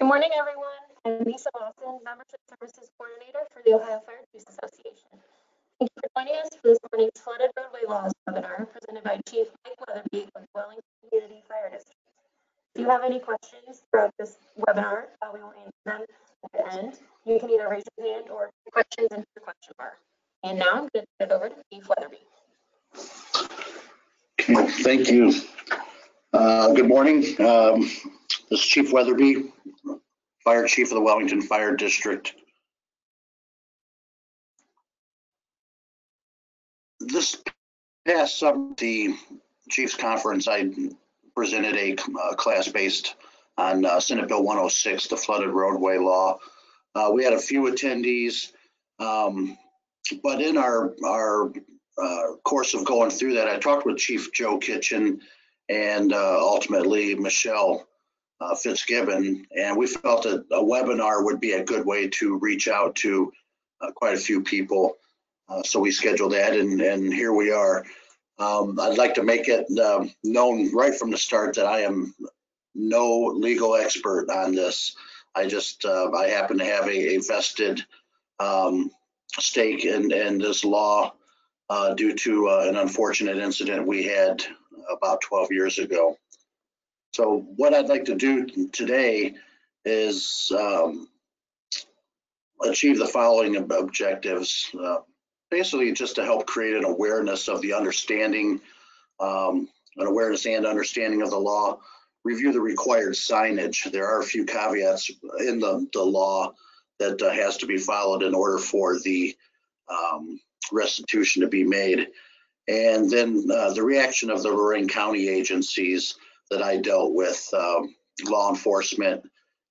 Good morning, everyone. I'm Lisa Lawson, Membership Services Coordinator for the Ohio Fire Chiefs Association. Thank you for joining us for this morning's flooded roadway laws webinar presented by Chief Mike Wetherbee with Wellington Community Fire District. If you have any questions throughout this webinar, uh, we will answer them at the end. You can either raise your hand or questions into the question bar. And now I'm going to turn it over to Chief Wetherbee. Thank you. Uh, Good morning. Um, This is Chief Wetherbee, Fire Chief of the Wellington Fire District. This past summer, the Chiefs Conference, I presented a class based on uh, Senate Bill 106, the flooded roadway law. Uh, We had a few attendees, um, but in our, our uh, course of going through that, I talked with Chief Joe Kitchen and uh, ultimately Michelle uh, Fitzgibbon, and we felt that a webinar would be a good way to reach out to uh, quite a few people. Uh, so we scheduled that, and, and here we are. Um, I'd like to make it um, known right from the start that I am no legal expert on this. I just uh, I happen to have a, a vested um, stake in, in this law uh, due to uh, an unfortunate incident we had about 12 years ago. So what I'd like to do today is um, achieve the following ob- objectives. Uh, basically, just to help create an awareness of the understanding, um, an awareness and understanding of the law. Review the required signage. There are a few caveats in the, the law that uh, has to be followed in order for the um, restitution to be made. And then uh, the reaction of the Lorain County agencies that I dealt with, um, law enforcement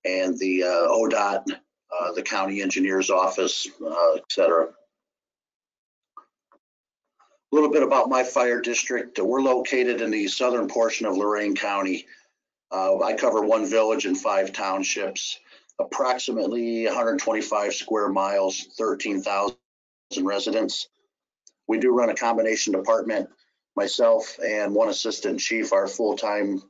and the uh, ODOT, uh, the county engineer's office, uh, et cetera. A little bit about my fire district. We're located in the southern portion of Lorain County. Uh, I cover one village and five townships, approximately 125 square miles, 13,000 residents. We do run a combination department. Myself and one assistant chief are full-time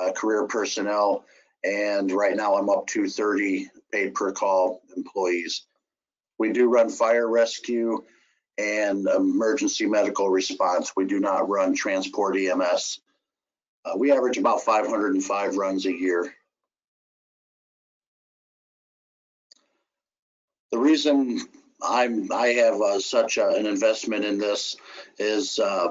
uh, career personnel. And right now I'm up to 30 paid per call employees. We do run fire rescue and emergency medical response. We do not run transport EMS. Uh, we average about 505 runs a year. The reason I'm, I have uh, such a- an investment in this is uh,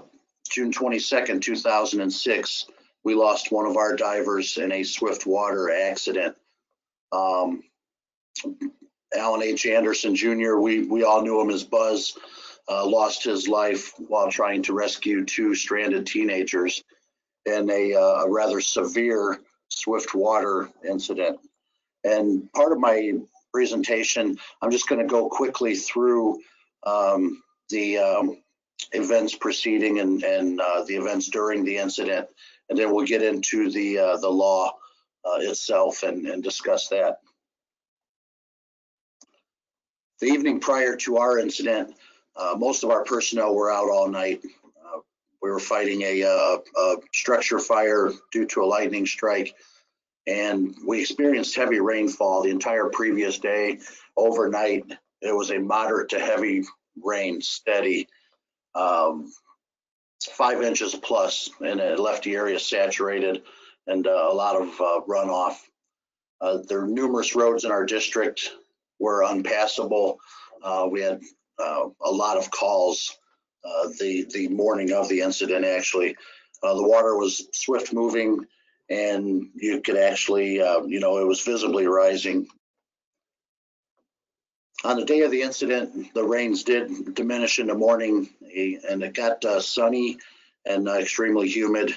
June 22nd, 2006, we lost one of our divers in a swift water accident. Um, Allan H. Anderson Jr., we, we all knew him as Buzz, uh, lost his life while trying to rescue two stranded teenagers in a, uh, rather severe swift water incident. And part of my presentation, I'm just going to go quickly through um, the um, events preceding and, and uh, the events during the incident, and then we'll get into the uh, the law uh, itself and, and discuss that. The evening prior to our incident, uh, most of our personnel were out all night. Uh, we were fighting a, uh, a structure fire due to a lightning strike and we experienced heavy rainfall the entire previous day. Overnight, it was a moderate to heavy rain, steady, um, five inches plus, and it left the area saturated and uh, a lot of uh, runoff. Uh, there are numerous roads in our district were unpassable. Uh, we had uh, a lot of calls uh, the the morning of the incident. Actually, the water was swift moving and you could actually, you know, it was visibly rising. On the day of the incident, the rains did diminish in the morning eh, and it got uh, sunny and uh, extremely humid.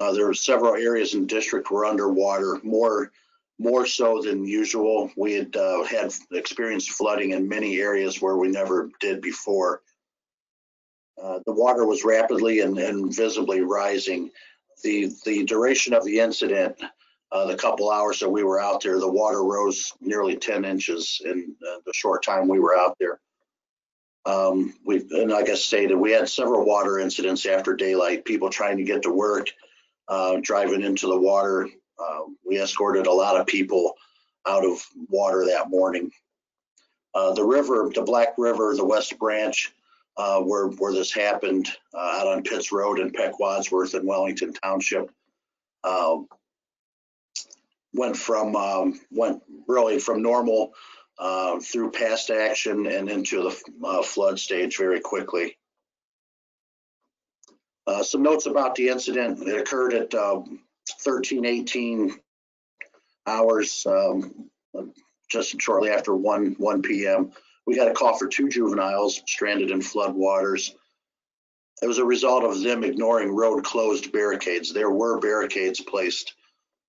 Uh, there were several areas in the district were underwater, more more so than usual. We had uh, had experienced flooding in many areas where we never did before. Uh, the water was rapidly and, and visibly rising the the duration of the incident, uh, the couple hours that we were out there, the water rose nearly 10 inches in uh, the short time we were out there. Um, we and like I stated, we had several water incidents after daylight. People trying to get to work, uh, driving into the water. Uh, we escorted a lot of people out of water that morning. Uh, the river, the Black River, the West Branch, uh, where, where this happened, out on Pitts Road in Peck Wadsworth in Wellington Township, um, went from, um, went really from normal, uh, through past action and into the, uh, flood stage very quickly. Uh, some notes about the incident. It occurred at, um, thirteen eighteen hours, um, just shortly after one, one PM. We got a call for two juveniles stranded in flood waters. It was a result of them ignoring road closed barricades. There were barricades placed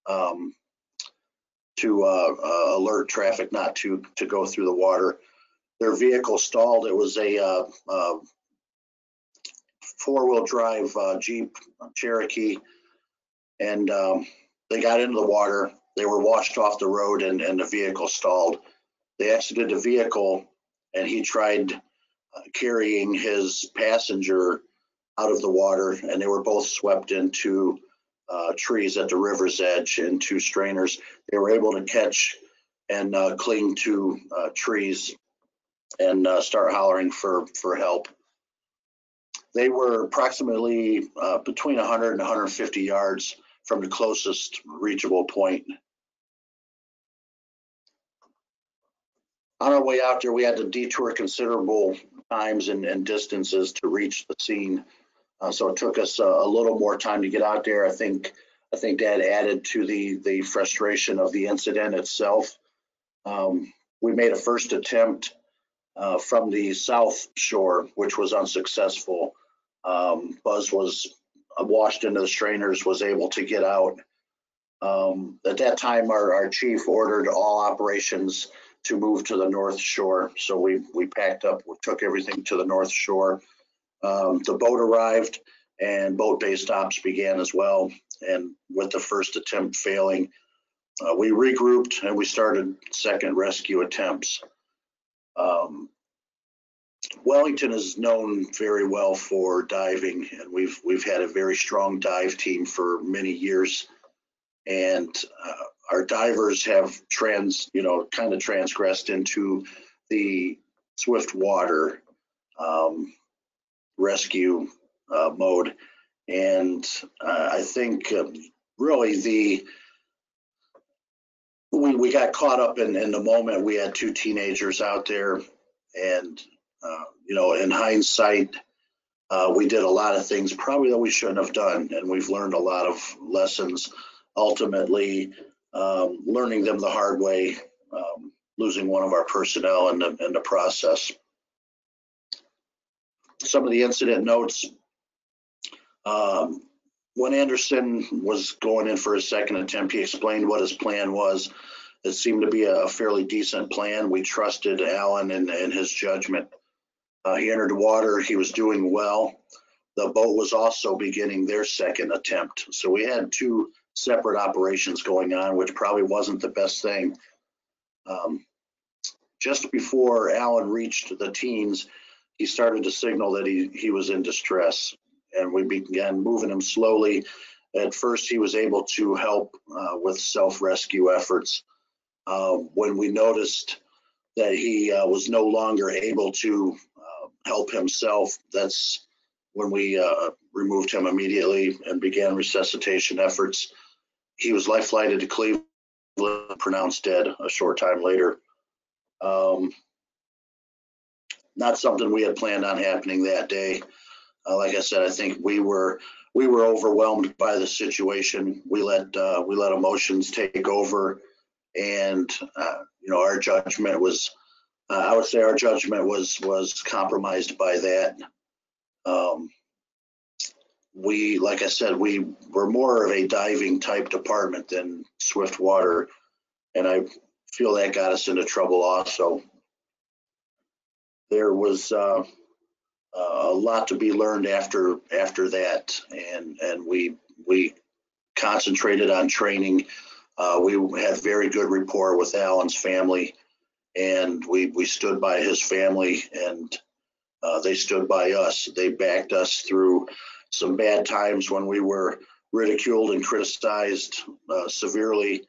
um, to uh, uh, alert traffic not to, to go through the water. Their vehicle stalled. It was a uh, uh, four-wheel drive uh, Jeep Cherokee. And um, they got into the water. They were washed off the road and, and the vehicle stalled. They exited the vehicle and he tried uh, carrying his passenger out of the water and they were both swept into uh, trees at the river's edge and two strainers. They were able to catch and uh, cling to uh, trees and uh, start hollering for, for help. They were approximately uh, between 100 and 150 yards from the closest reachable point. On our way out there, we had to detour considerable times and, and distances to reach the scene. Uh, so it took us a, a little more time to get out there. I think, I think that added to the, the frustration of the incident itself. Um, we made a first attempt uh, from the south shore, which was unsuccessful. Um, Buzz was washed into the strainers, was able to get out. Um, at that time, our, our chief ordered all operations to move to the north shore. So we, we packed up, we took everything to the north shore. Um, the boat arrived and boat bay stops began as well. And with the first attempt failing, uh, we regrouped and we started second rescue attempts. Um, Wellington is known very well for diving, and we've we've had a very strong dive team for many years. And uh, our divers have trans, you know, kind of transgressed into the swift water um, rescue uh, mode. And uh, I think uh, really the we we got caught up in in the moment. We had two teenagers out there, and uh, you know, in hindsight, uh, we did a lot of things probably that we shouldn't have done, and we've learned a lot of lessons. Ultimately, um, learning them the hard way, um, losing one of our personnel in the, in the process. Some of the incident notes. Um, when Anderson was going in for his second attempt, he explained what his plan was. It seemed to be a fairly decent plan. We trusted Alan and, and his judgment. Uh, he entered water. He was doing well. The boat was also beginning their second attempt. So we had two separate operations going on, which probably wasn't the best thing. Um, just before Alan reached the teens, he started to signal that he, he was in distress and we began moving him slowly. At first, he was able to help uh, with self-rescue efforts. Uh, when we noticed that he uh, was no longer able to uh, help himself, that's when we uh, removed him immediately and began resuscitation efforts. He was life flighted to Cleveland, pronounced dead a short time later. Um, not something we had planned on happening that day. Uh, like I said, I think we were we were overwhelmed by the situation. We let uh, we let emotions take over, and uh, you know our judgment was uh, I would say our judgment was was compromised by that. Um, we like I said we were more of a diving type department than swift water, and I feel that got us into trouble also. There was uh, a lot to be learned after after that, and and we we concentrated on training. Uh, we had very good rapport with Alan's family, and we we stood by his family, and uh, they stood by us. They backed us through some bad times when we were ridiculed and criticized uh, severely.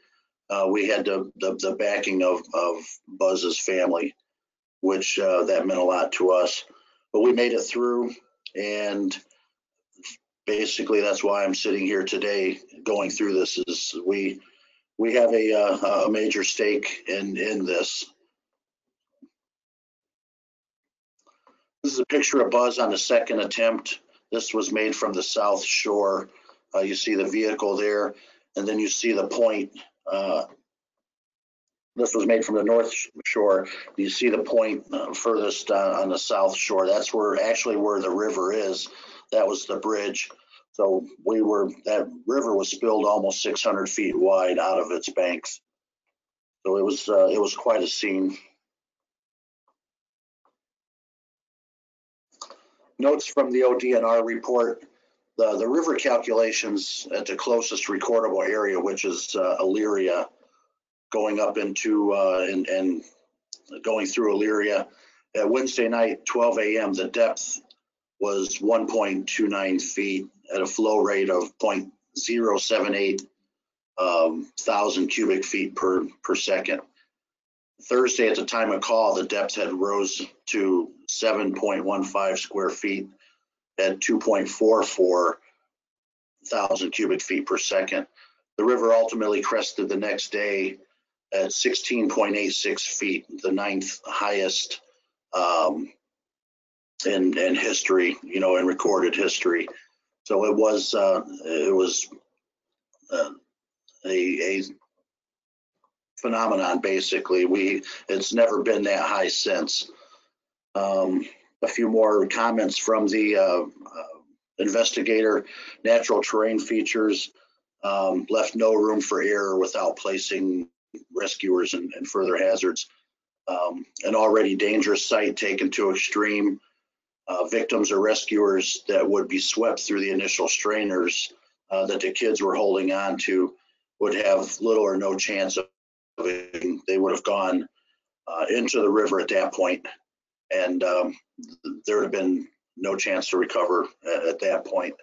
uh, we had the, the, the backing of, of Buzz's family, which, uh, that meant a lot to us. But we made it through and basically that's why I'm sitting here today going through this is we, we have a, uh, a major stake in, in this. This is a picture of Buzz on the second attempt. This was made from the south shore. Uh, you see the vehicle there, and then you see the point. This was made from the north shore. You see the point uh, furthest uh, on the south shore. That's where actually where the river is. That was the bridge. So we were that river was spilled almost 600 feet wide out of its banks. So it was uh, it was quite a scene. Notes from the ODNR report, the, the river calculations at the closest recordable area, which is uh, Elyria, going up into, uh, and, and going through Elyria. At Wednesday night, 12 AM, the depth was 1.29 feet at a flow rate of 0.078 um, thousand cubic feet per, per second. Thursday, at the time of call, the depth had rose to 7.15 square feet at 2.44 thousand cubic feet per second. The river ultimately crested the next day at 16.86 feet, the ninth highest um, in, in history, you know, in recorded history. So it was, uh, it was uh, a, a phenomenon, basically. We, it's never been that high since. Um, a few more comments from the uh, uh, investigator. Natural terrain features um, left no room for error without placing rescuers and, and further hazards. Um, an already dangerous site taken to extreme. Uh, victims or rescuers that would be swept through the initial strainers uh, that the kids were holding on to would have little or no chance of it. They would have gone uh, into the river at that point, and um, there would have been no chance to recover at, at that point.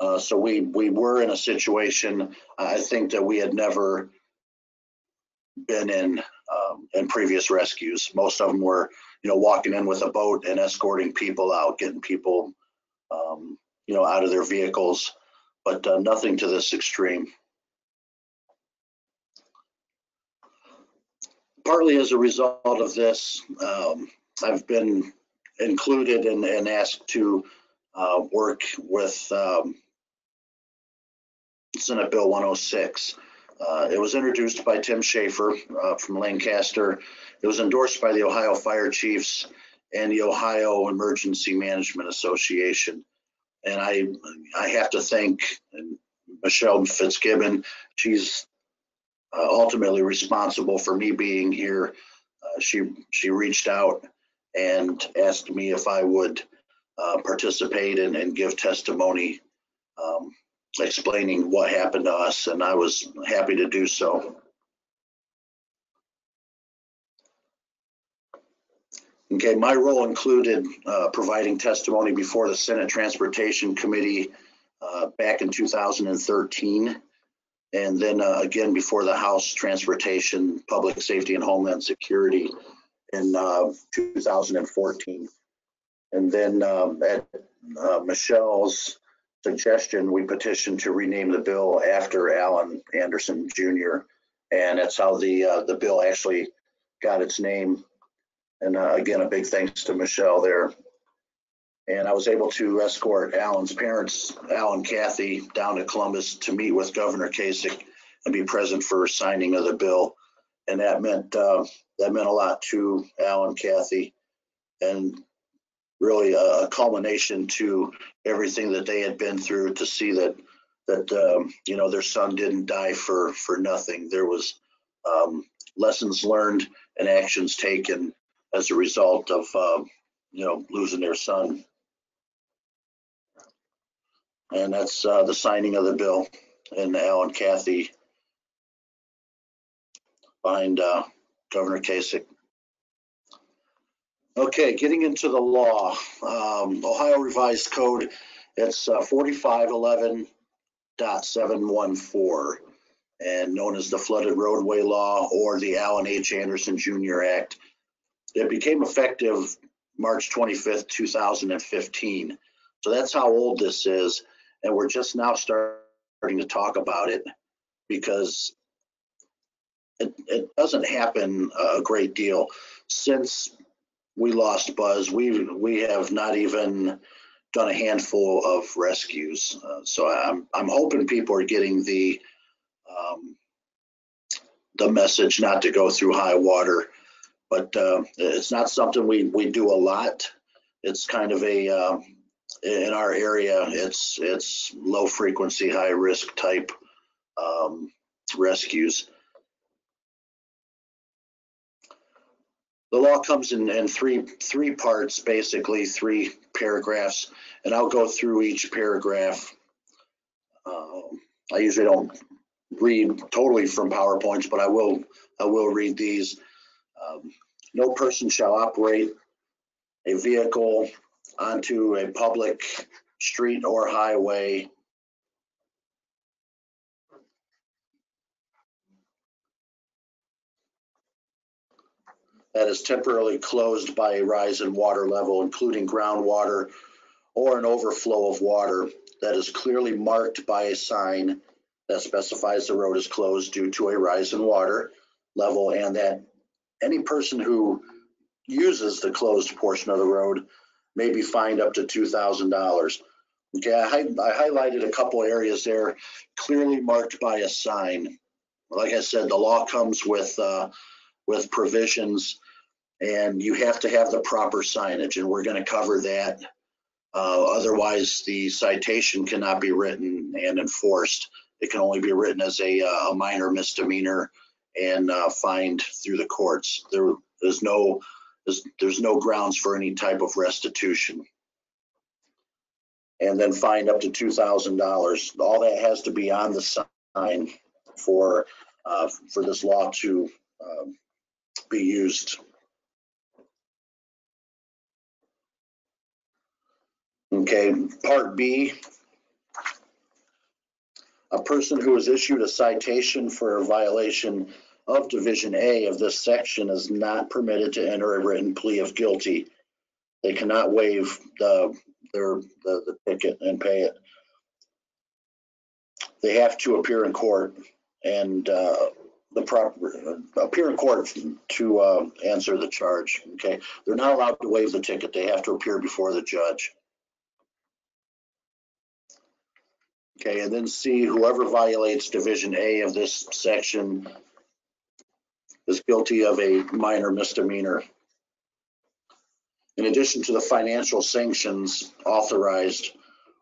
Uh, so we we were in a situation I think that we had never been in um, in previous rescues. Most of them were, you know, walking in with a boat and escorting people out, getting people, um, you know, out of their vehicles, but uh, nothing to this extreme. Partly as a result of this, um, I've been included and, and asked to uh, work with um, Senate Bill 106. Uh, It was introduced by Tim Schaffer uh, from Lancaster. It was endorsed by the Ohio Fire Chiefs and the Ohio Emergency Management Association. And I, I have to thank Michelle Fitzgibbon. She's uh, ultimately responsible for me being here. Uh, She, she reached out and asked me if I would uh, participate and, and give testimony um, explaining what happened to us, and I was happy to do so. Okay, my role included uh, providing testimony before the Senate Transportation Committee uh, back in 2013, and then uh, again before the House Transportation, Public Safety, and Homeland Security in uh, 2014. And then um, at uh, Michelle's suggestion, we petitioned to rename the bill after Allan Anderson Jr. And that's how the, uh, the bill actually got its name. And uh, again, a big thanks to Michelle there. And I was able to escort Alan's parents, Alan Kathy, down to Columbus to meet with Governor Kasich and be present for signing of the bill. And that meant, uh, that meant a lot to Alan Kathy. And really a a culmination to everything that they had been through to see that that um, you know their son didn't die for for nothing. There was um, lessons learned and actions taken as a result of um, you know losing their son, and that's uh, the signing of the bill and Al and Kathy behind uh, Governor Kasich. Okay, getting into the law, um, Ohio Revised Code, it's uh, 4511.714. and known as the Flooded Roadway Law or the Allan H. Anderson Jr. Act. It became effective March 25th, 2015. So that's how old this is. And we're just now starting to talk about it because it, it doesn't happen a great deal. Since we lost Buzz, we, we have not even done a handful of rescues. Uh, so I'm, I'm hoping people are getting the, um, the message not to go through high water. But uh, it's not something we, we do a lot. It's kind of a, uh, in our area, it's, it's low frequency, high risk type um, rescues. The law comes in, in three, three parts, basically, three paragraphs, and I'll go through each paragraph. Um, I usually don't read totally from PowerPoints, but I will, I will read these. Um, No person shall operate a vehicle onto a public street or highway that is temporarily closed by a rise in water level, including groundwater or an overflow of water that is clearly marked by a sign that specifies the road is closed due to a rise in water level and that any person who uses the closed portion of the road may be fined up to $2,000. Okay, I, I highlighted a couple areas there clearly marked by a sign. Like I said, the law comes with, uh, with provisions and you have to have the proper signage and we're going to cover that. Uh, otherwise, the citation cannot be written and enforced. It can only be written as a, uh, a minor misdemeanor and uh, fined through the courts. There is no, there's, there's no grounds for any type of restitution. And then fined up to $2,000. All that has to be on the sign for, uh, for this law to um, be used. Okay, part B. A person who is issued a citation for a violation of Division A of this section is not permitted to enter a written plea of guilty. They cannot waive the, their, the, the ticket and pay it. They have to appear in court and, uh, the proper, appear in court to, uh, answer the charge, okay? They're not allowed to waive the ticket. They have to appear before the judge. Okay, and then C, whoever violates Division A of this section is guilty of a minor misdemeanor. In addition to the financial sanctions authorized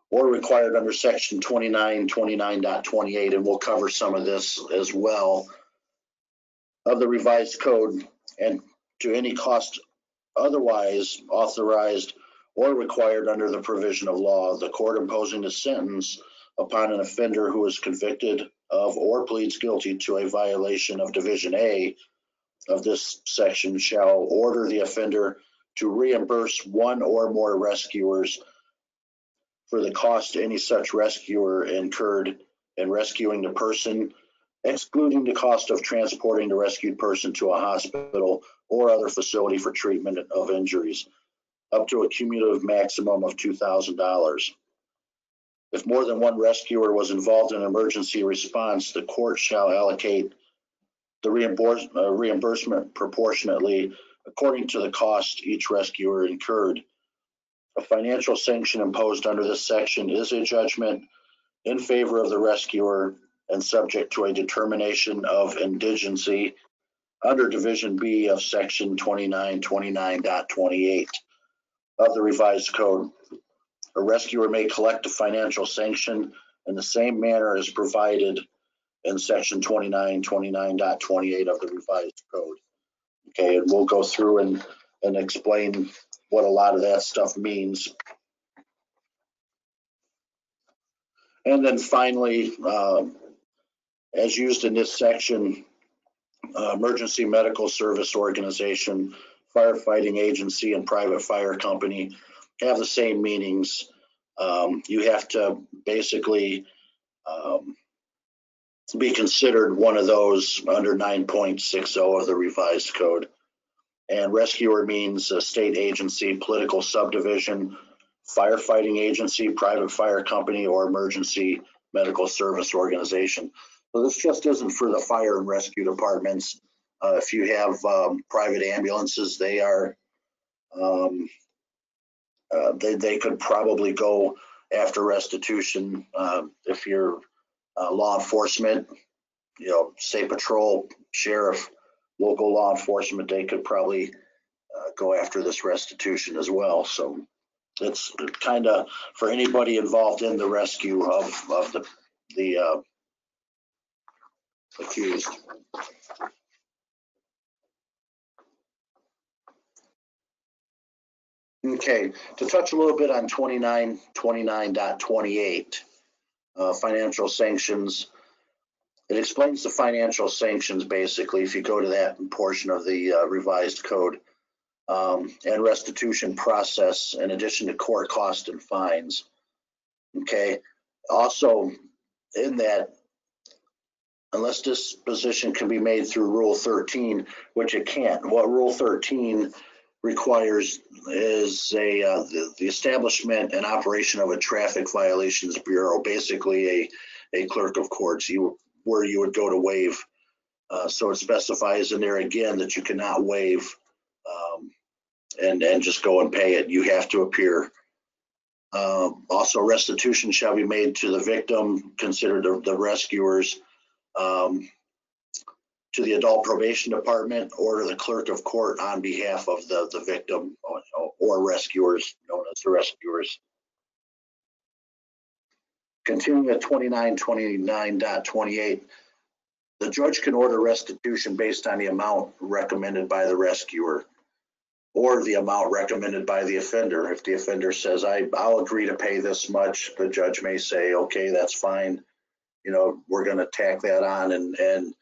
or required under section 29, 29.28, and we'll cover some of this as well, of the revised code and to any cost otherwise authorized or required under the provision of law, the court imposing a sentence upon an offender who is convicted of or pleads guilty to a violation of Division A of this section shall order the offender to reimburse one or more rescuers for the cost any such rescuer incurred in rescuing the person, excluding the cost of transporting the rescued person to a hospital or other facility for treatment of injuries, up to a cumulative maximum of $2,000. If more than one rescuer was involved in an emergency response, the court shall allocate the reimburse- uh, reimbursement proportionately according to the cost each rescuer incurred. A financial sanction imposed under this section is a judgment in favor of the rescuer and subject to a determination of indigency under Division B of Section 2929.28 of the revised code. A rescuer may collect a financial sanction in the same manner as provided in section 2929.28 of the revised code. Okay, and we'll go through and, and explain what a lot of that stuff means. And then finally, um, as used in this section, uh, emergency medical service organization, firefighting agency, and private fire company have the same meanings. Um, you have to basically um, be considered one of those under 9.60 of the revised code. And rescuer means a state agency, political subdivision, firefighting agency, private fire company, or emergency medical service organization. So this just isn't for the fire and rescue departments. Uh, if you have, um, private ambulances, they are, um, uh, they, they could probably go after restitution, um, if you're, uh, law enforcement, you know, state patrol, sheriff, local law enforcement, they could probably, uh, go after this restitution as well. So it's kind of for anybody involved in the rescue of, of the, the, uh, accused. Okay, to touch a little bit on 29, 29.28, uh, financial sanctions. It explains the financial sanctions basically, if you go to that portion of the uh, revised code. Um, and restitution process in addition to court cost and fines. Okay, also in that, unless disposition can be made through Rule 13, which it can't, what Rule 13 requires is a, uh, the, the establishment and operation of a traffic violations bureau, basically a, a clerk of courts, you, where you would go to waive. Uh, so it specifies in there again that you cannot waive, um, and, and just go and pay it. You have to appear. Um, also restitution shall be made to the victim, considered the, the rescuers, um, to the adult probation department or to the clerk of court on behalf of the, the victim or, or rescuers, known as the rescuers. Continuing at 2929.28, the judge can order restitution based on the amount recommended by the rescuer or the amount recommended by the offender. If the offender says, I, I'll agree to pay this much, the judge may say, okay, that's fine. You know, we're gonna tack that on and, and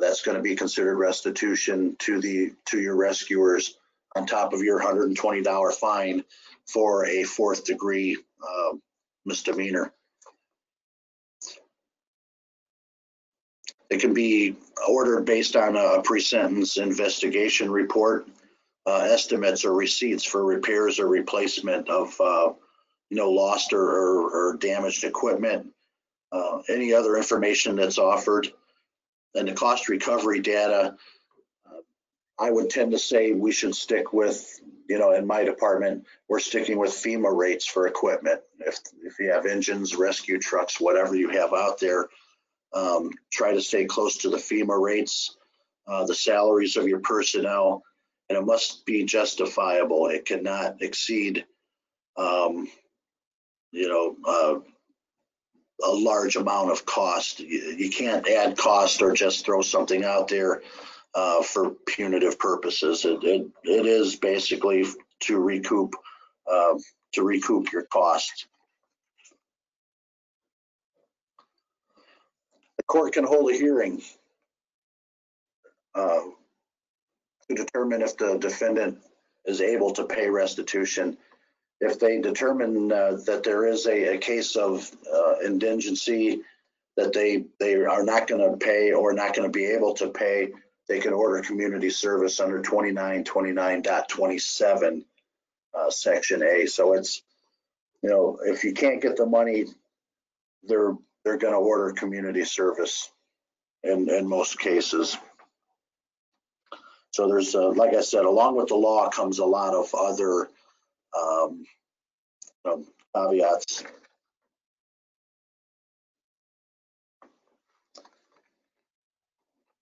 that's gonna be considered restitution to the, to your rescuers on top of your hundred and twenty dollar fine for a fourth degree, um, misdemeanor. It can be ordered based on a pre-sentence investigation report uh, estimates or receipts for repairs or replacement of, uh, you know, lost or, or, or damaged equipment, uh, any other information that's offered. And the cost recovery data, uh, I would tend to say we should stick with, you know, in my department, we're sticking with FEMA rates for equipment. If, if you have engines, rescue trucks, whatever you have out there, um, try to stay close to the FEMA rates, uh, the salaries of your personnel, and it must be justifiable. It cannot exceed, um, you know, uh, a large amount of cost. You, you can't add cost or just throw something out there uh, for punitive purposes. It, it, it is basically to recoup uh, to recoup your costs. The court can hold a hearing uh, to determine if the defendant is able to pay restitution. If they determine uh, that there is a, a case of uh, indigency, that they, they are not going to pay or not going to be able to pay, they can order community service under 2929.27, uh, section A. So it's, you know, if you can't get the money, they're, they're going to order community service in, in most cases. So there's, uh, like I said, along with the law comes a lot of other um, um, caveats.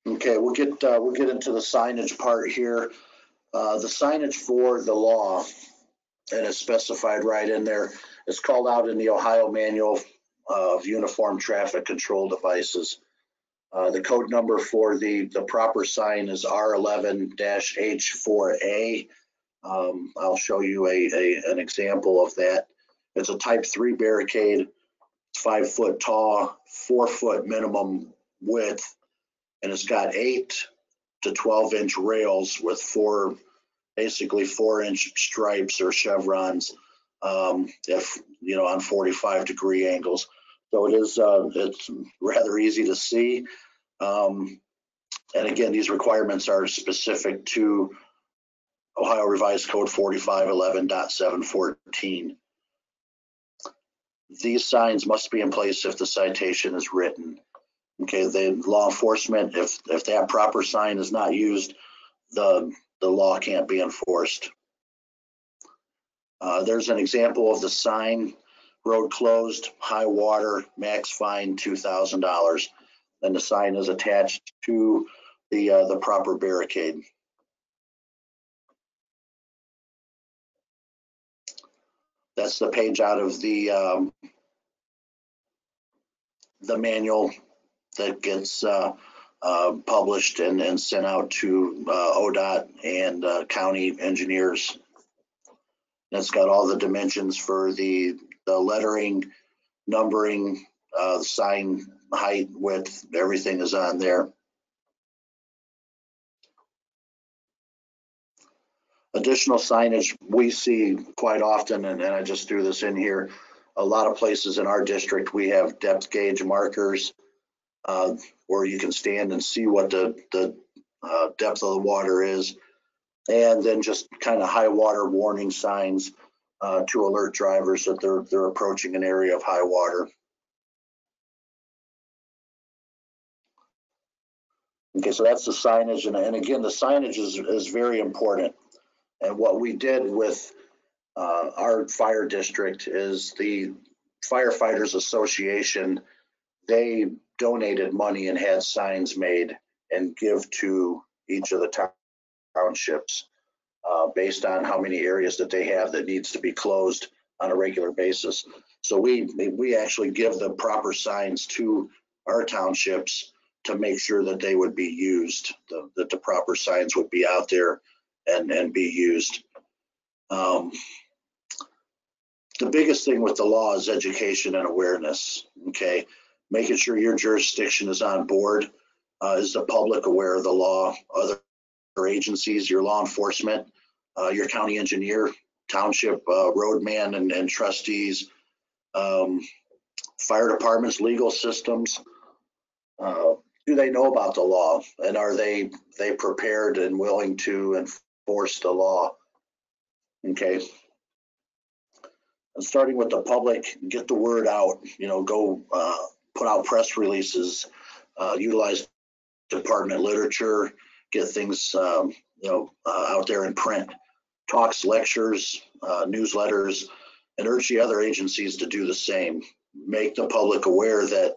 Okay, we'll get uh, we'll get into the signage part here. Uh, the signage for the law, and it's specified right in there. It's called out in the Ohio Manual of Uniform Traffic Control Devices. Uh, the code number for the, the proper sign is R11-H4A. Um, I'll show you a, a, an example of that. It's a type three barricade, five foot tall, four foot minimum width, and it's got eight to 12 inch rails with four, basically four inch stripes or chevrons, um, if, you know, on 45 degree angles. So it is, uh, it's rather easy to see. Um, and again, these requirements are specific to Ohio Revised Code 4511.714. These signs must be in place if the citation is written. Okay, the law enforcement, if, if that proper sign is not used, the, the law can't be enforced. Uh, there's an example of the sign, road closed, high water, max fine, two thousand dollars. And the sign is attached to the, uh, the proper barricade. That's the page out of the, um, the manual that gets, uh, uh, published and, and sent out to, uh, ODOT and, uh, county engineers. It's got all the dimensions for the, the lettering, numbering, uh, sign height, width, everything is on there. Additional signage we see quite often, and, and I just threw this in here. A lot of places in our district, we have depth gauge markers uh, where you can stand and see what the, the uh, depth of the water is. And then just kind of high water warning signs uh, to alert drivers that they're, they're approaching an area of high water. Okay, so that's the signage, and, and again, the signage is, is very important. And what we did with uh, our fire district is the firefighters association, they donated money and had signs made and give to each of the townships uh, based on how many areas that they have that needs to be closed on a regular basis. So we, we actually give the proper signs to our townships to make sure that they would be used, the- that the proper signs would be out there and, and be used. Um, The biggest thing with the law is education and awareness, okay? Making sure your jurisdiction is on board. Uh, Is the public aware of the law? Other agencies, your law enforcement, uh, your county engineer, township uh, roadman and and trustees, um, fire departments, legal systems. Uh, Do they know about the law and are they, they prepared and willing to enforce the law? Okay. And starting with the public, get the word out, you know, go uh, put out press releases, uh, utilize department literature, get things, um, you know, uh, out there in print, talks, lectures, uh, newsletters, and urge the other agencies to do the same. Make the public aware that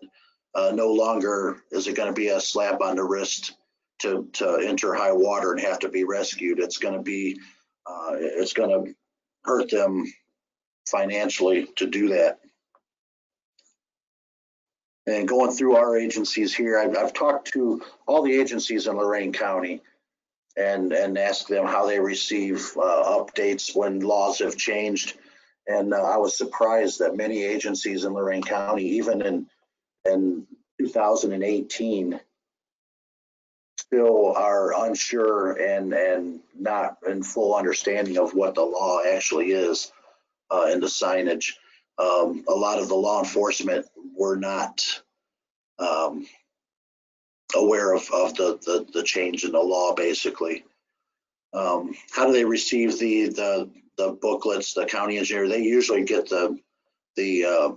uh, no longer is it going to be a slap on the wrist to, to enter high water and have to be rescued. It's going to be, uh, it's going to hurt them financially to do that. And going through our agencies here, I've, I've talked to all the agencies in Lorain County and, and asked them how they receive uh, updates when laws have changed. And uh, I was surprised that many agencies in Lorain County, even in, in 2018, still are unsure and, and not in full understanding of what the law actually is uh, in the signage. Um, a lot of the law enforcement were not um, aware of, of the, the, the change in the law, basically. Um, how do they receive the, the, the booklets, the county engineer? They usually get the, the, uh,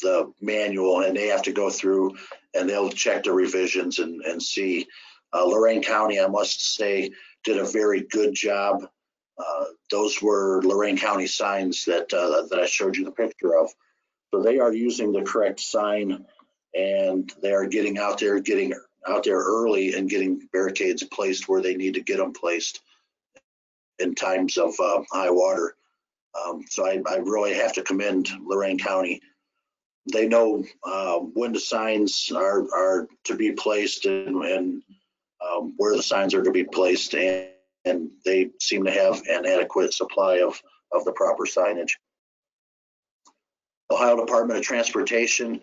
the manual and they have to go through and they'll check the revisions and, and see. Uh, Lorain County, I must say, did a very good job. Uh, those were Lorain County signs that, uh, that I showed you the picture of. So they are using the correct sign and they are getting out there, getting out there early and getting barricades placed where they need to get them placed in times of uh, high water. Um, so I, I really have to commend Lorain County. They know uh, when the signs are, are to be placed and, and um, where the signs are to be placed and, and they seem to have an adequate supply of, of the proper signage. Ohio Department of Transportation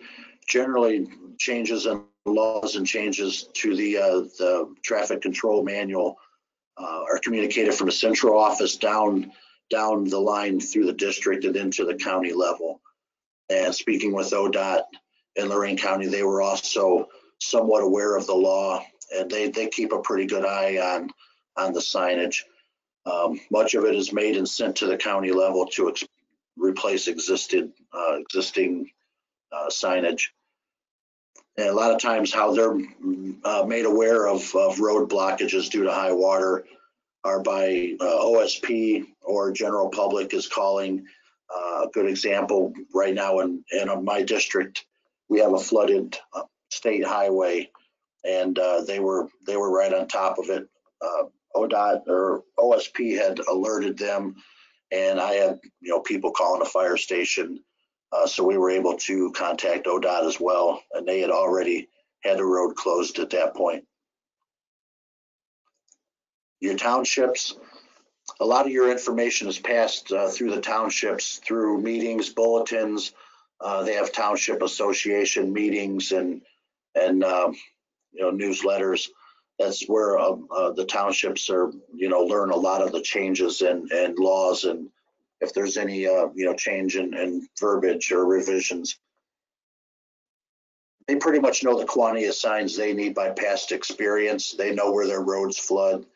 generally changes in laws and changes to the, uh, the traffic control manual uh, are communicated from the central office down, down the line through the district and into the county level. And speaking with ODOT in Lorain County, they were also somewhat aware of the law and they, they keep a pretty good eye on, on the signage. Um, much of it is made and sent to the county level to ex- replace existed, uh, existing, uh, signage. And a lot of times how they're, uh, made aware of, of road blockages due to high water are by, uh, OSP or general public is calling. Uh, a good example right now in, in my district, we have a flooded uh, state highway and uh, they were they were right on top of it. Uh, ODOT or OSP had alerted them, and I had you know people calling the fire station, uh, so we were able to contact ODOT as well, and they had already had the road closed at that point. Your townships, a lot of your information is passed uh, through the townships through meetings, bulletins. Uh, they have township association meetings and and um, you know, newsletters. That's where uh, uh, the townships are, you know, learn a lot of the changes and, and laws and if there's any, uh, you know, change in, in verbiage or revisions. They pretty much know the quantity of signs they need by past experience. They know where their roads flood.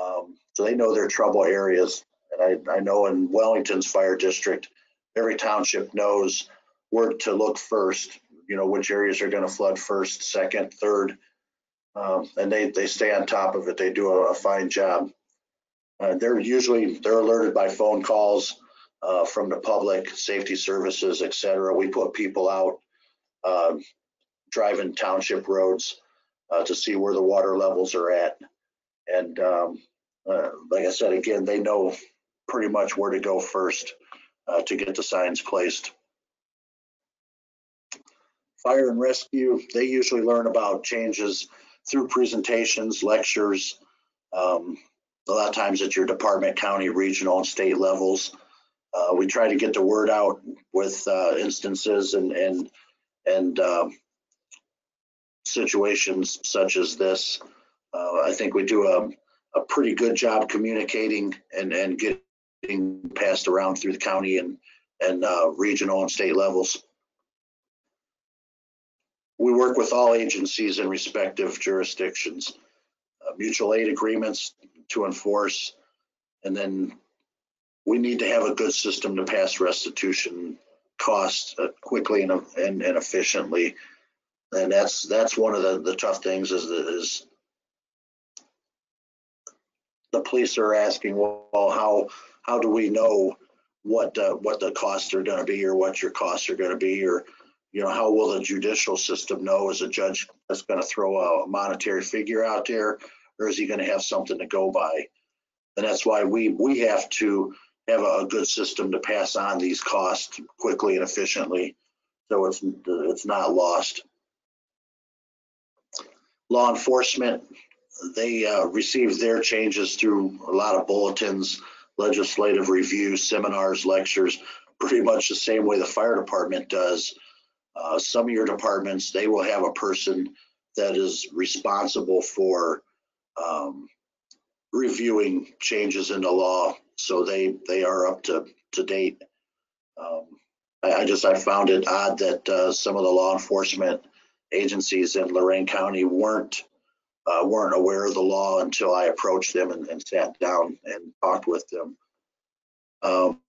Um, so they know their trouble areas. And I, I know in Wellington's fire district, every township knows where to look first, you know, which areas are going to flood first, second, third. Um, and they, they stay on top of it. They do a, a fine job. Uh, they're usually, they're alerted by phone calls uh, from the public, safety services, et cetera. We put people out uh, driving township roads uh, to see where the water levels are at. And um, uh, like I said, again, they know pretty much where to go first uh, to get the signs placed. Fire and rescue, they usually learn about changes through presentations, lectures. Um, a lot of times at your department, county, regional, and state levels. Uh, we try to get the word out with uh, instances and and and um, situations such as this. Uh, I think we do a, a pretty good job communicating and and getting passed around through the county and and uh, regional and state levels. We work with all agencies in respective jurisdictions, uh, mutual aid agreements to enforce, and then we need to have a good system to pass restitution costs uh, quickly and, and, and efficiently. And that's that's one of the, the tough things is, is the police are asking, well, how how do we know what uh, what the costs are going to be or what your costs are going to be or you know, how will the judicial system know as a judge that's going to throw a monetary figure out there, or is he going to have something to go by? And that's why we we have to have a, good system to pass on these costs quickly and efficiently, so it's it's not lost. Law enforcement, they uh, receive their changes through a lot of bulletins, legislative reviews, seminars, lectures, pretty much the same way the fire department does. Uh, some of your departments, they will have a person that is responsible for um, reviewing changes in the law, so they they are up to to date. Um, I, I, just I found it odd that uh, some of the law enforcement agencies in Lorain County weren't uh, weren't aware of the law until I approached them and, and sat down and talked with them. Um,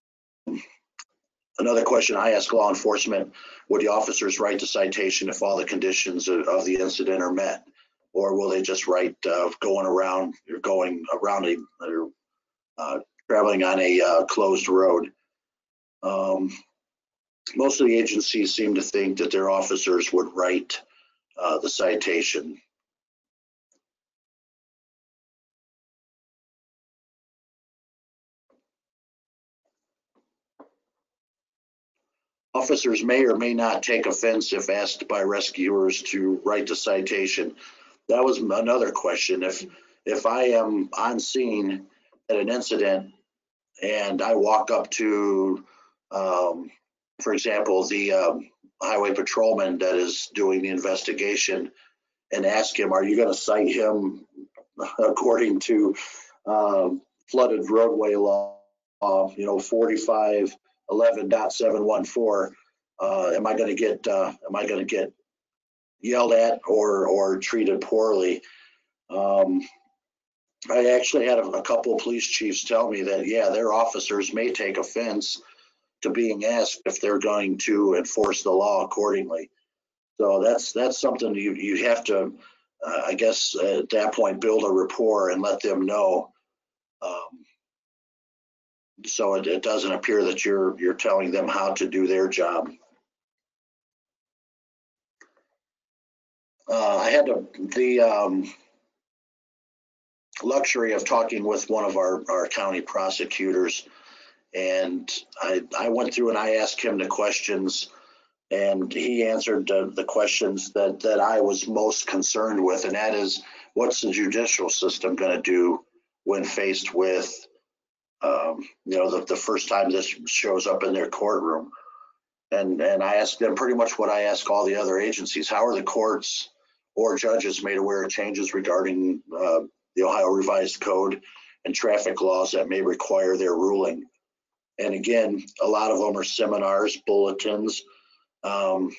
Another question I ask law enforcement, would the officers write the citation if all the conditions of, of the incident are met? Or will they just write uh, going around, or going around a, or uh, traveling on a uh, closed road? Um, most of the agencies seem to think that their officers would write uh, the citation. Officers may or may not take offense if asked by rescuers to write the citation. That was another question. If if I am on scene at an incident and I walk up to, um, for example, the um, highway patrolman that is doing the investigation and ask him, are you going to cite him according to um, flooded roadway law, you know, 45 11.714, uh, am I gonna get, uh, am I gonna get yelled at or, or treated poorly? Um, I actually had a, a couple police chiefs tell me that, yeah, their officers may take offense to being asked if they're going to enforce the law accordingly. So that's, that's something you, you have to, uh, I guess, at that point, build a rapport and let them know. Um, So it, it doesn't appear that you're, you're telling them how to do their job. Uh, I had the, the, um, luxury of talking with one of our, our county prosecutors. And I, I went through and I asked him the questions and he answered the, the questions that, that I was most concerned with. And that is, what's the judicial system going to do when faced with, um, you know, the, the first time this shows up in their courtroom? And, and I ask them pretty much what I ask all the other agencies. How are the courts or judges made aware of changes regarding, uh, the Ohio Revised Code and traffic laws that may require their ruling. And again, a lot of them are seminars, bulletins. Um,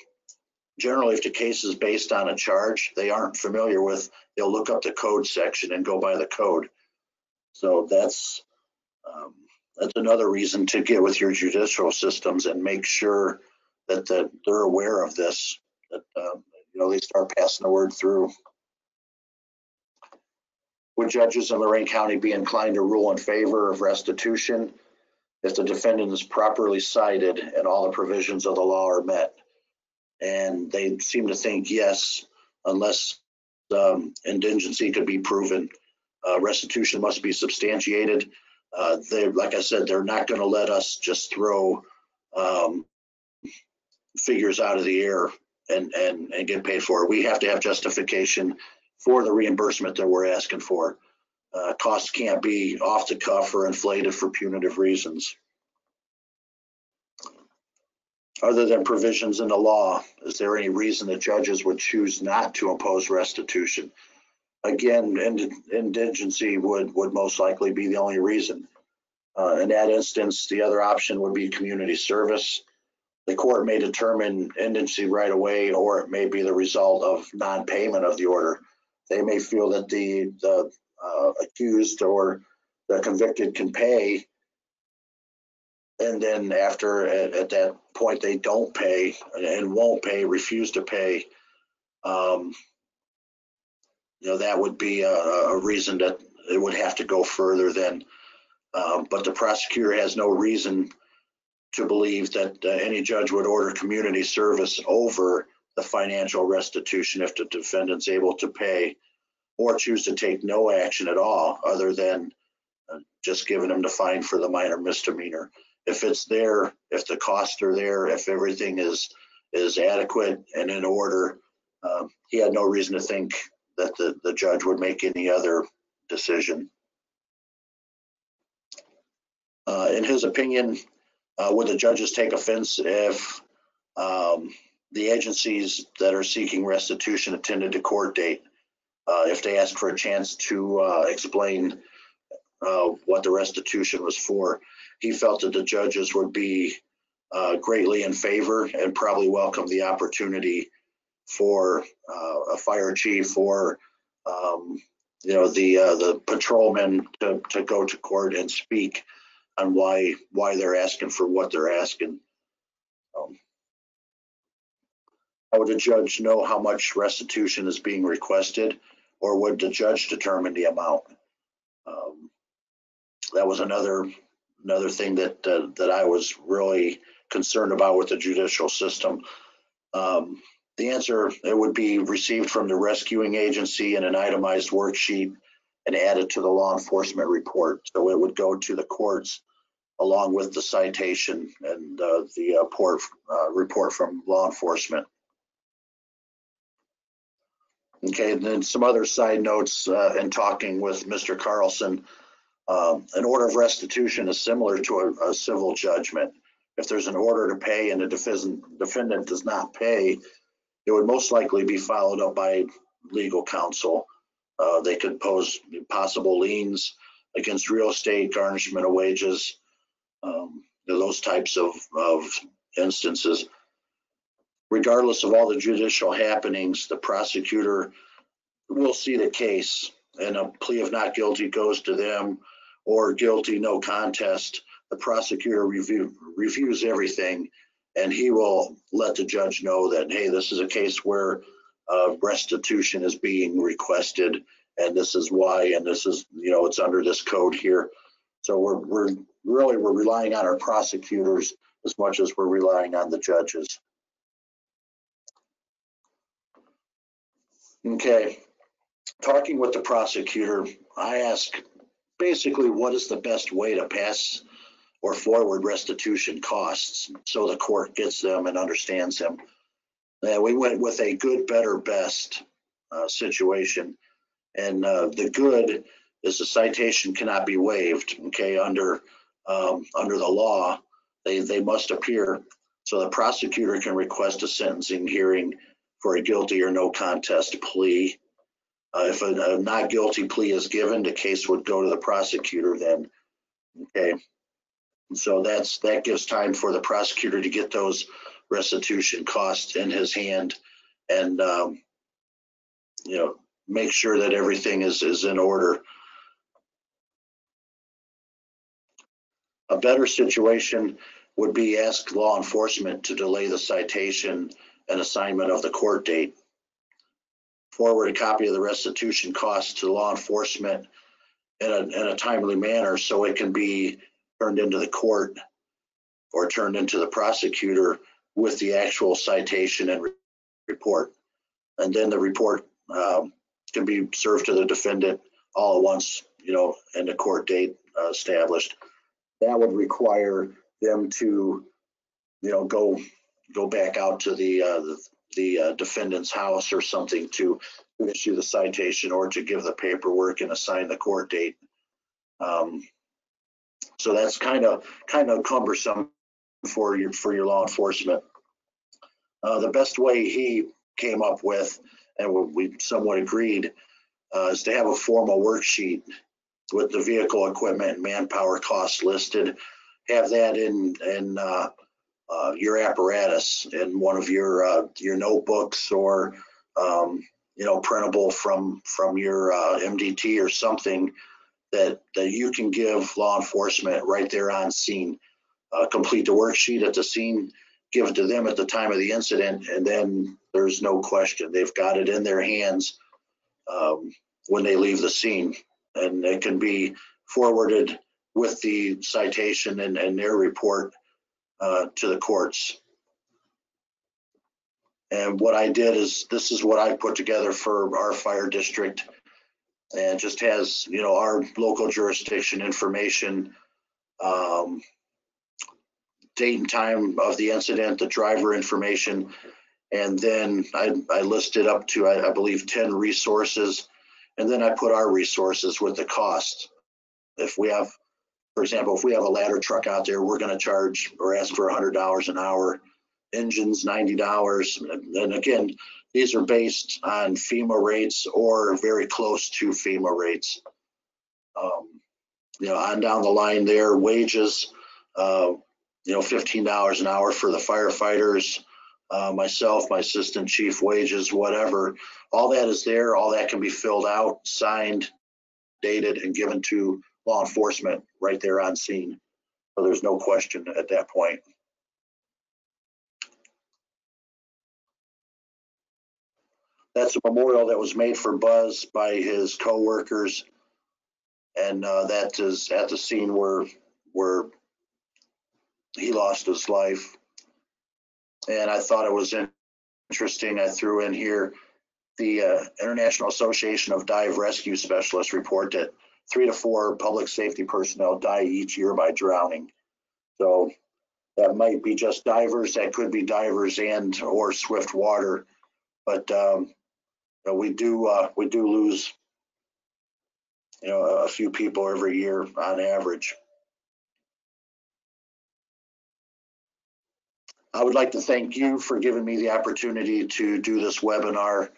generally, if the case is based on a charge they aren't familiar with, they'll look up the code section and go by the code. So that's um, that's another reason to get with your judicial systems and make sure that, that they're aware of this. That uh, you know they start passing the word through. Would judges in Lorain County be inclined to rule in favor of restitution if the defendant is properly cited and all the provisions of the law are met? And they seem to think yes, unless um, indigency could be proven. Uh, restitution must be substantiated. Uh, they, like I said, they're not going to let us just throw um, figures out of the air and, and, and get paid for it. We have to have justification for the reimbursement that we're asking for. Uh, costs can't be off the cuff or inflated for punitive reasons. Other than provisions in the law, is there any reason that judges would choose not to impose restitution? Again, ind- indigency would, would most likely be the only reason. Uh, in that instance, the other option would be community service. The court may determine indigency right away, or it may be the result of non-payment of the order they may feel that the, the uh, accused or the convicted can pay. And then after, at, at that point, they don't pay and won't pay, refuse to pay. Um, you know, that would be a, a reason that it would have to go further than, um, but the prosecutor has no reason to believe that uh, any judge would order community service over the financial restitution if the defendant's able to pay or choose to take no action at all other than uh, just giving them the fine for the minor misdemeanor. If it's there, if the costs are there, if everything is is adequate and in order, um, he had no reason to think that the, the judge would make any other decision. Uh, in his opinion, uh, would the judges take offense if um, the agencies that are seeking restitution attended the court date? Uh, if they asked for a chance to uh, explain uh, what the restitution was for, he felt that the judges would be uh, greatly in favor and probably welcome the opportunity for uh, a fire chief or um, you know the uh, the patrolman to, to go to court and speak on why why they're asking for what they're asking. Um, how would a judge know how much restitution is being requested, or would the judge determine the amount? Um, that was another another thing that uh, that I was really concerned about with the judicial system. Um, the answer it would be received from the rescuing agency in an itemized worksheet and added to the law enforcement report. So it would go to the courts along with the citation and uh, the uh, port, uh, report from law enforcement. Okay, and then some other side notes uh, in talking with Mr. Carlson. Um, an order of restitution is similar to a, a civil judgment. If there's an order to pay and the defendant, defendant does not pay, it would most likely be followed up by legal counsel. Uh, they could pose possible liens against real estate, garnishment of wages, um, those types of, of instances. regardless of all the judicial happenings, the prosecutor will see the case and a plea of not guilty goes to them or guilty, no contest. The prosecutor review, reviews everything and he will let the judge know that, hey, this is a case where uh, restitution is being requested and this is why, and this is, you know, it's under this code here. So we're, we're really, we're relying on our prosecutors as much as we're relying on the judges. Okay, talking with the prosecutor, I ask basically what is the best way to pass or forward restitution costs so the court gets them and understands them. And we went with a good, better, best uh, situation. And uh, the good is the citation cannot be waived, okay, under, um, under the law. They, they must appear. So the prosecutor can request a sentencing hearing for a guilty or no contest plea. Uh, if a, a not guilty plea is given, the case would go to the prosecutor then. Okay. So that's, that gives time for the prosecutor to get those restitution costs in his hand and, um, you know, make sure that everything is, is in order. A better situation would be ask law enforcement to delay the citation and assignment of the court date. Forward a copy of the restitution costs to law enforcement in a, in a timely manner so it can be turned into the court or turned into the prosecutor with the actual citation and re- report. And then the report um, can be served to the defendant all at once, you know, and the court date uh, established. That would require them to, you know, go go back out to the uh, the, the uh, defendant's house or something to issue the citation or to give the paperwork and assign the court date. Um, so that's kind of kind of cumbersome for your for your law enforcement. Uh, the best way he came up with, and we somewhat agreed, uh, is to have a formal worksheet with the vehicle equipment and manpower costs listed. Have that in in uh, uh, your apparatus in one of your uh, your notebooks or um, you know printable from from your uh, MDT or something that that you can give law enforcement right there on scene. Uh, complete the worksheet at the scene, give it to them at the time of the incident, and then there's no question they've got it in their hands um, when they leave the scene, and it can be forwarded with the citation and, and their report uh, to the courts. And what I did is this is what I put together for our fire district and just has, you know, our local jurisdiction information, um, date and time of the incident, the driver information, and then I, I listed up to, I, I believe, 10 resources. And then I put our resources with the cost. If we have, for example, if we have a ladder truck out there, we're going to charge or ask for $100 an hour. Engines, $90. And again, these are based on FEMA rates or very close to FEMA rates. Um, you know, on down the line there, wages, uh, you know, $15 an hour for the firefighters, uh, myself, my assistant chief wages, whatever. All that is there. All that can be filled out, signed, dated, and given to law enforcement right there on scene. So there's no question at that point. That's a memorial that was made for Buzz by his coworkers. And uh, that is at the scene where where he lost his life. And I thought it was interesting. I threw in here the uh, International Association of Dive Rescue Specialists report that three to four public safety personnel die each year by drowning. So that might be just divers. That could be divers and or swift water. But um, you know, we do uh, we do lose you know a few people every year on average. I would like to thank you for giving me the opportunity to do this webinar.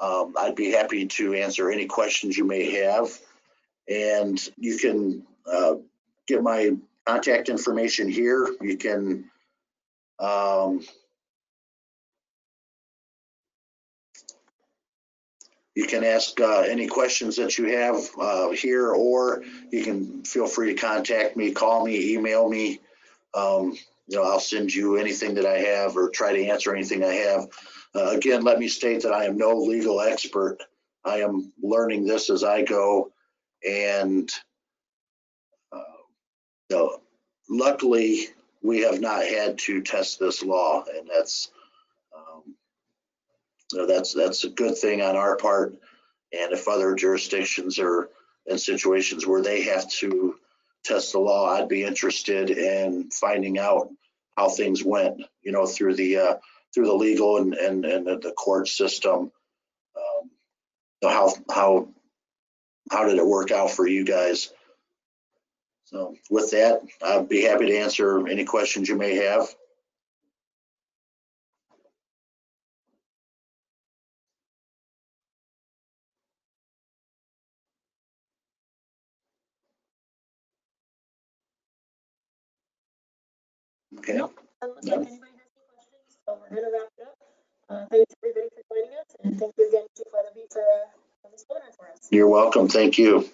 Um, I'd be happy to answer any questions you may have. And you can uh, get my contact information here. You can um, you can ask uh, any questions that you have uh, here, or you can feel free to contact me, call me, email me. Um, You know, I'll send you anything that I have or try to answer anything I have. Uh, Again, let me state that I am no legal expert. I am learning this as I go. And uh, you know, luckily, we have not had to test this law, and that's that's, that's a good thing on our part. And if other jurisdictions are in situations where they have to test the law, I'd be interested in finding out how things went, you know, through the, uh, through the legal and, and, and the court system. Um, so How, how, how did it work out for you guys? So with that, I'd be happy to answer any questions you may have. You're welcome. Thank you.